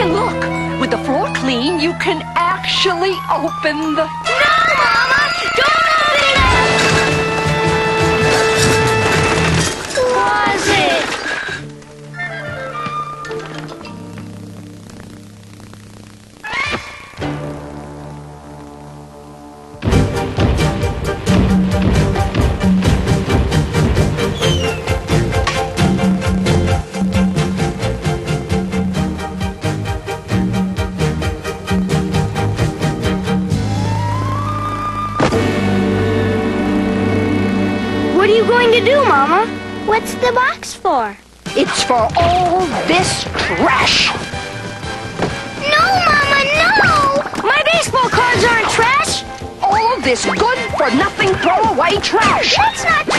And look, with the floor clean, you can actually open the... No, What are you going to do, Mama? What's the box for? It's for all this trash. No, Mama, no! My baseball cards aren't trash! All of this good-for-nothing throwaway trash. That's not